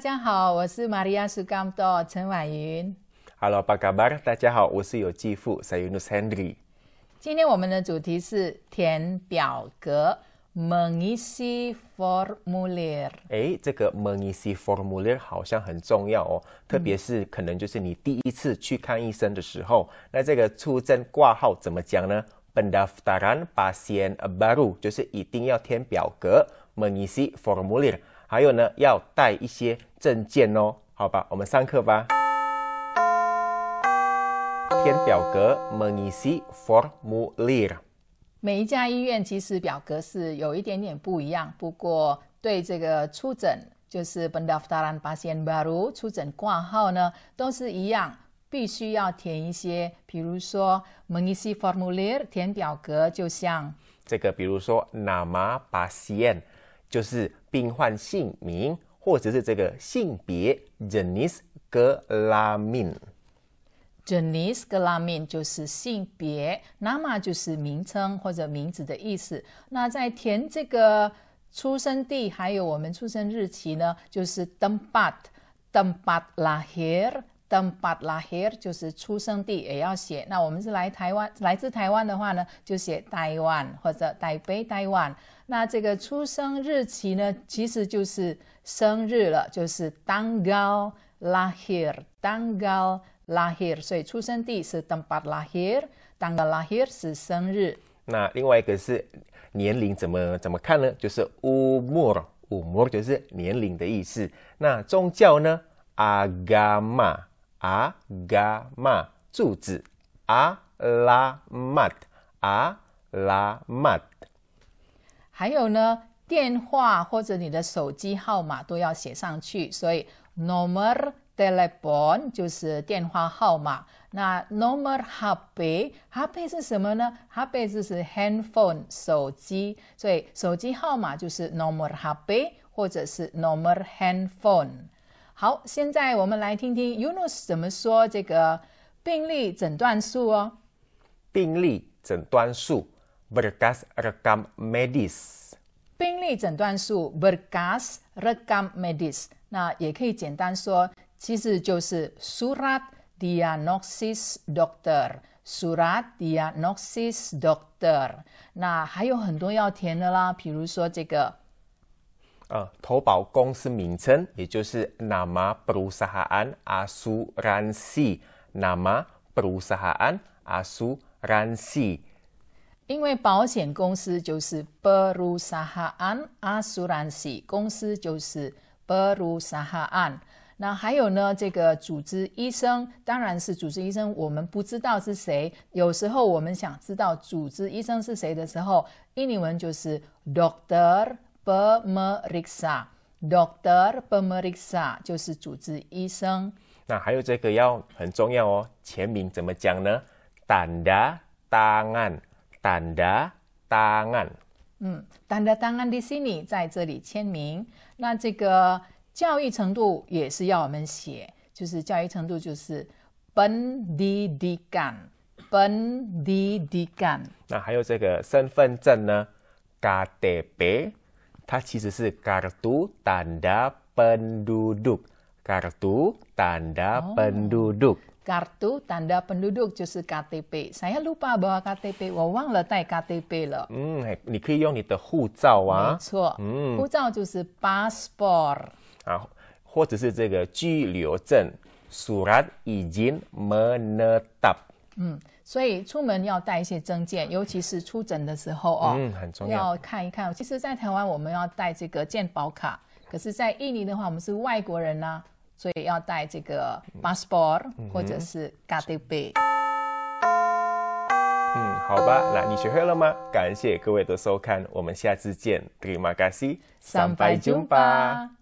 家好，我是玛利亚苏甘多陈婉云。Hello, Pakabar，大家好，我是有继父 saya Yunus Henry。今天我们的主题是填表格 （mengisi formulir）。哎，这个 mengisi formulir 好像很重要哦，特别是可能就是你第一次去看医生的时候，那这个出诊挂号怎么讲呢？Pendaftaran pasien baru 就是一定要填表格 mengisi formulir，还有呢要带一些证件哦，好吧，我们上课吧。填表格 mengisi formulir。每一家医院其实表格是有一点点不一样，不过对这个出诊就是 pendaftaran pasien baru 出诊挂号呢都是一样，必须要填一些，比如说 mengisi formulir 填表格，就像这个，比如说 nama pasien 就是病患姓名，或者是这个性别 jenis kelamin。jenis kelamin 就是性别，nama 就是名称或者名字的意思。那在填这个出生地还有我们出生日期呢，就是 tempat tempat lahir tempat lahir 就是出生地也要写。那我们是来台湾，来自台湾的话呢，就写台湾或者台北台湾。那这个出生日期呢，其实就是生日了，就是 tanggal lahir tanggal lahir，所以出生地是 tempat lahir，tanggal lahir 是生日。那另外一个是年龄怎么怎么看呢？就是 umur umur 就是年龄的意思。那宗教呢？agama agama 住址 alamat alamat 还有呢，电话或者你的手机号码都要写上去，所以 nomor telepon 就是电话号码。那 nomor HP，HP 是什么呢？HP 就是 handphone 手机，所以手机号码就是 nomor HP 或者是 nomor handphone。好，现在我们来听听 Yunus 怎么说这个病例诊断术哦。病例诊断术 berkas rekam medis 病例诊断术 berkas rekam medis，那也可以简单说，其实就是 surat diagnosis dokter，surat diagnosis dokter。那还有很多要填的啦，比如说这个呃，投保公司名称，也就是 nama perusahaan asuransi，nama perusahaan asuransi。因为保险公司就是 perusahaan asuransi，公司就是 perusahaan。那还有呢，这个主治医生当然是主治医生，我们不知道是谁。有时候我们想知道主治医生是谁的时候，印尼文就是 doctor pemeriksa，dokter pemeriksa 就是主治医生。那还有这个要很重要哦，签名怎么讲呢？tanda tangan，tanda tangan。嗯，tanda tangan di sini 在这里签名。那这个教育程度也是要我们写，就是教育程度就是 pendidikan，pendidikan。那还有这个身份证呢？KTP，它其实是 kartu tanda penduduk，kartu tanda penduduk。 kartu tanda penduduk 就是 KTP。saya lupa bawa KTP，我忘了带 KTP 了。嗯，哎你可以用你的护照没啊，错，嗯护照就是 passport。啊，或者是这个居留证 surat izin menetap。 嗯，所以出门要带一些证件，尤其是出诊的时候哦，嗯很重要要看一看。其实，在台湾我们要带这个健保卡，可是，在印尼的话，我们是外国人呐、所以要带这个 passport、或者是 KTP。嗯，好吧，那你学会了吗？感谢各位的收看，我们下次见。Terima kasih，Sampai jumpa.